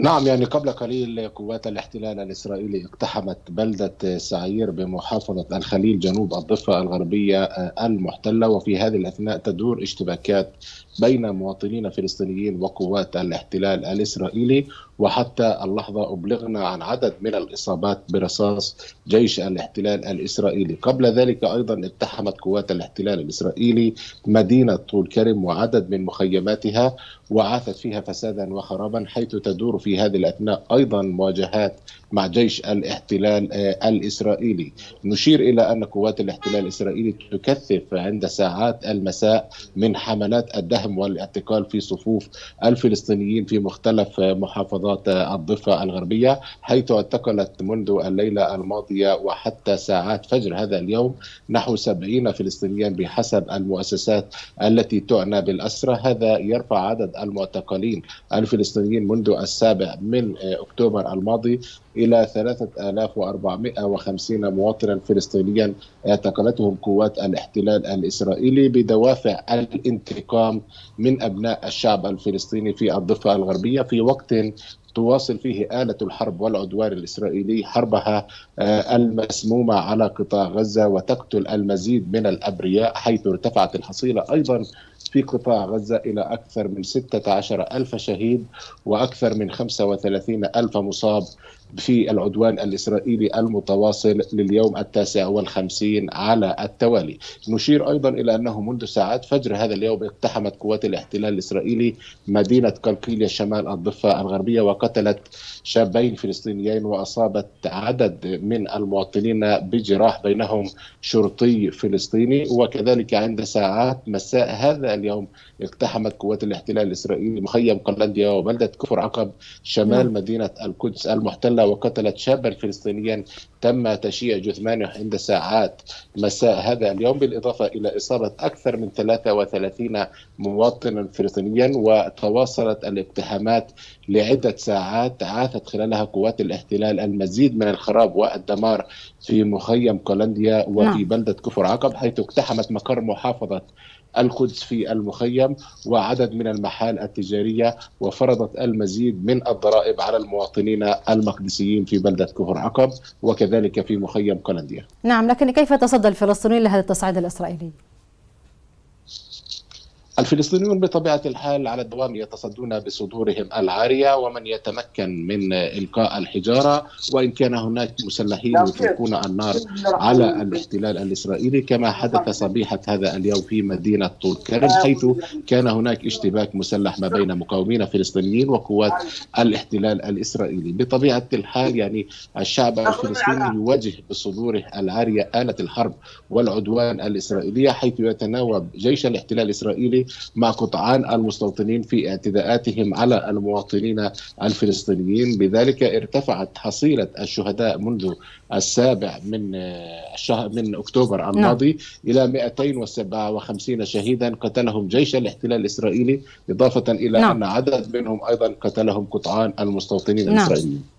نعم يعني قبل قليل قوات الاحتلال الإسرائيلي اقتحمت بلدة سعير بمحافظة الخليل جنوب الضفة الغربية المحتلة وفي هذه الأثناء تدور اشتباكات بين مواطنين فلسطينيين وقوات الاحتلال الإسرائيلي وحتى اللحظة أبلغنا عن عدد من الإصابات برصاص جيش الاحتلال الإسرائيلي. قبل ذلك أيضا اتحمت قوات الاحتلال الإسرائيلي مدينة طول كرم وعدد من مخيماتها وعاثت فيها فسادا وخرابا حيث تدور في هذه الأثناء أيضا مواجهات مع جيش الاحتلال آه، الإسرائيلي. نشير إلى أن قوات الاحتلال الإسرائيلي تكثف عند ساعات المساء من حملات الدهم والاعتقال في صفوف الفلسطينيين في مختلف محافظات الضفة الغربية حيث اعتقلت منذ الليلة الماضية وحتى ساعات فجر هذا اليوم نحو 70 فلسطينيا بحسب المؤسسات التي تعنى بالأسرة. هذا يرفع عدد المعتقلين الفلسطينيين منذ السابع من أكتوبر الماضي إلى 3450 مواطنا فلسطينيا اعتقلتهم قوات الاحتلال الإسرائيلي بدوافع الانتقام من أبناء الشعب الفلسطيني في الضفة الغربية في وقت تواصل فيه آلة الحرب والعدوان الإسرائيلي حربها آه، المسمومة على قطاع غزة وتقتل المزيد من الأبرياء حيث ارتفعت الحصيلة أيضا في قطاع غزة إلى أكثر من 16 ألف شهيد وأكثر من 35 ألف مصاب في العدوان الإسرائيلي المتواصل لليوم التاسع والخمسين على التوالي نشير أيضا إلى أنه منذ ساعات فجر هذا اليوم اقتحمت قوات الاحتلال الإسرائيلي مدينة قلقيلية شمال الضفة الغربية وقتلت شابين فلسطينيين وأصابت عدد من المواطنين بجراح بينهم شرطي فلسطيني وكذلك عند ساعات مساء هذا اليوم اقتحمت قوات الاحتلال الإسرائيلي مخيم قلنديا وبلدة كفر عقب شمال نعم. مدينة القدس المحتلة وقتلت شابا فلسطينيا تم تشييع جثمانه عند ساعات مساء هذا اليوم بالإضافة إلى إصابة أكثر من 33 مواطنا فلسطينيا وتواصلت الاقتحامات لعدة ساعات عاثت خلالها قوات الاحتلال المزيد من الخراب والدمار في مخيم كولنديا وفي نعم. بلدة كفر عقب حيث اقتحمت مقر محافظة القدس في المخيم وعدد من المحال التجارية وفرضت المزيد من الضرائب على المواطنين المقدسيين في بلدة كفر عقب وكذلك في مخيم كولنديا نعم لكن كيف تصدى الفلسطينيين لهذا التصعيد الإسرائيلي؟ الفلسطينيون بطبيعة الحال على الدوام يتصدون بصدورهم العارية ومن يتمكن من إلقاء الحجارة وإن كان هناك مسلحين يطلقون النار على الاحتلال الإسرائيلي كما حدث صبيحة هذا اليوم في مدينة طول كرم حيث كان هناك اشتباك مسلح ما بين مقاومين فلسطينيين وقوات الاحتلال الإسرائيلي. بطبيعة الحال يعني الشعب الفلسطيني يواجه بصدوره العارية آلة الحرب والعدوان الإسرائيلية حيث يتناوب جيش الاحتلال الإسرائيلي مع قطعان المستوطنين في اعتداءاتهم على المواطنين الفلسطينيين بذلك ارتفعت حصيلة الشهداء منذ السابع من الشهر من أكتوبر نعم. الماضي نعم. إلى 257 شهيدا قتلهم جيش الاحتلال الإسرائيلي إضافة إلى نعم. أن عدد منهم أيضا قتلهم قطعان المستوطنين نعم. الإسرائيليين